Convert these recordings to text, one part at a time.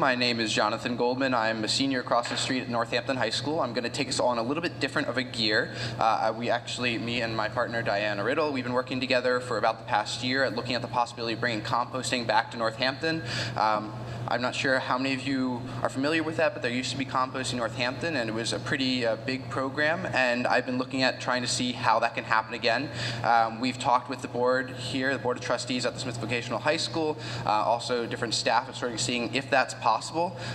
My name is Jonathan Goldman. I'm a senior across the street at Northampton High School. I'm going to take us all in a little bit different of a gear. Uh, we actually, me and my partner Diana Riddle, we've been working together for about the past year at looking at the possibility of bringing composting back to Northampton. Um, I'm not sure how many of you are familiar with that, but there used to be compost in Northampton, and it was a pretty uh, big program. And I've been looking at trying to see how that can happen again. Um, we've talked with the board here, the board of trustees at the Smith Vocational High School, uh, also different staff, and sort of seeing if that's possible.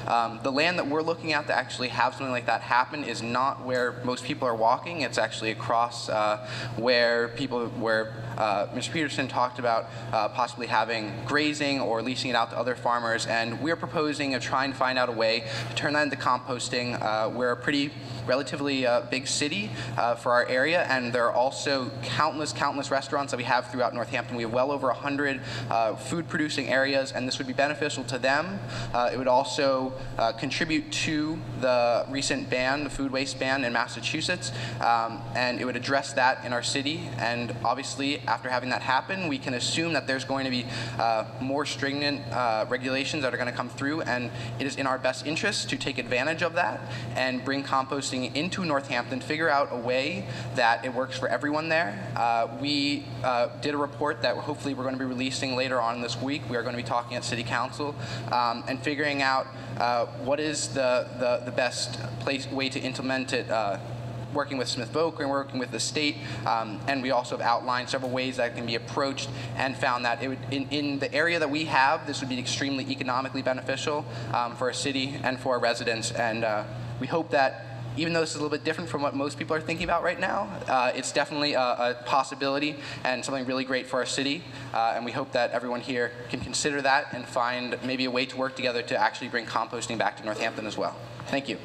Um, the land that we're looking at to actually have something like that happen is not where most people are walking. It's actually across uh, where people, where uh, Mr. Peterson talked about uh, possibly having grazing or leasing it out to other farmers, and we're proposing to try and find out a way to turn that into composting. Uh, we're a pretty relatively uh, big city uh, for our area, and there are also countless, countless restaurants that we have throughout Northampton. We have well over 100 uh, food-producing areas, and this would be beneficial to them. it would also contribute to the recent ban, the food waste ban in Massachusetts, um, and it would address that in our city. And obviously, after having that happen, we can assume that there's going to be uh, more stringent uh, regulations that are going to come through, and it is in our best interest to take advantage of that and bring composting into Northampton, figure out a way that it works for everyone there. Uh, we uh, did a report that hopefully we're going to be releasing later on this week. We are going to be talking at City Council um, and figuring out uh, what is the, the, the best place, way to implement it uh, working with Smith Voc and working with the state, um, and we also have outlined several ways that can be approached and found that it would, in, in the area that we have, this would be extremely economically beneficial um, for our city and for our residents, and uh, we hope that even though this is a little bit different from what most people are thinking about right now, uh, it's definitely a, a, possibility and something really great for our city. Uh, and we hope that everyone here can consider that and find maybe a way to work together to actually bring composting back to Northampton as well. Thank you.